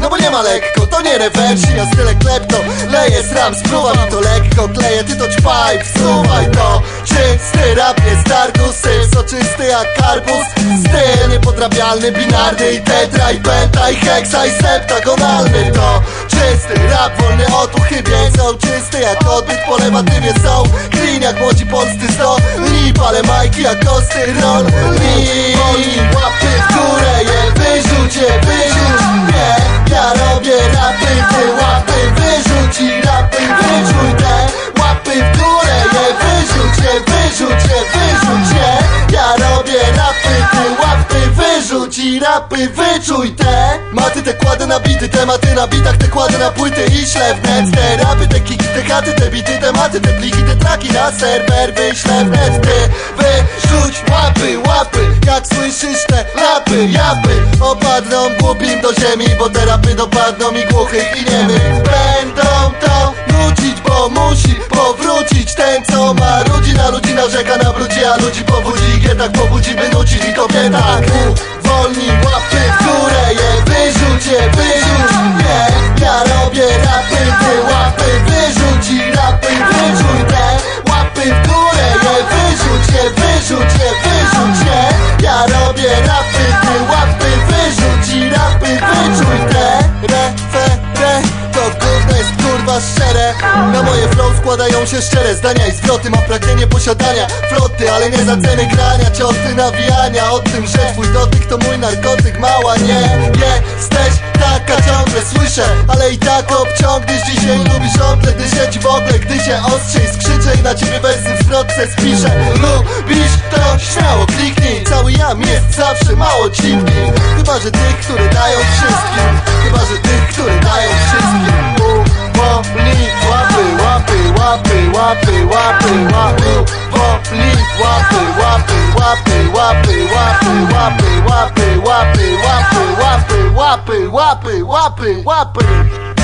No bo nie ma lekko, to nie rewersi Ja style klepto, leję sram, spruwa mi to lekko Kleję, ty to ćpaj, wsuwaj to. Czysty rap jest argusy Soczysty jak karbus Styl niepodrabialny, binarny i tetra I penta i heksa i septagonalny To. Czysty rap, wolny od uchybień Są czysty jak odbyt, polewatywie są. Clean jak młodzi polscy sto Lip, ale majki jak kosty roll Lip, łapy w górę je Wyrzuć je, wyrzuć Nie, ja robię rapy Ty łapy wyrzuć i rapy wyczuj te Łapy w górę je. Wyrzuć je, wyrzuć je, wyrzuć je. Ja robię rapy Ty łapy wyrzuć i rapy wyczuj te. Maty te kładę na bity, tematy na bitach Te kładę na płyty i ślę w net Te rapy, te kiki, te chaty, te bity, tematy Te pliki, te traki na serwer Wyślę w net Ty wyrzuć łapy, łapy. Jak słyszysz te lapy, japy ziemi Bo te rapy dopadną i głuchych i niemych Będą to nudzić, bo musi powrócić Ten co ma. Ludzi na ludzi narzeka na brudzi A ludzi pobudzi, tak pobudzi by nucić i tobie szczere. Na moje flow składają się szczere zdania i zwroty. Mam pragnienie posiadania floty, ale nie za ceny grania. Cioty nawijania o tym, że twój dotyk to mój narkotyk. Mała nie jesteś taka ciągle słyszę Ale i tak obciągniesz dzisiaj. Lubisz omdle Gdy siedzi w ogle, gdy się ostrzej skrzyczę I na ciebie wersy w zwrotce spiszę. Lubisz to? Śmiało kliknij. Cały jam jest zawsze mało dziwny. Chyba, że tych, które łapy, łapy, łapy, Uwolnij łapy, łapy, łapy, łapy, łapy, łapy, łapy, łapy, łapy, łapy, łapy, łapy, łapy, łapy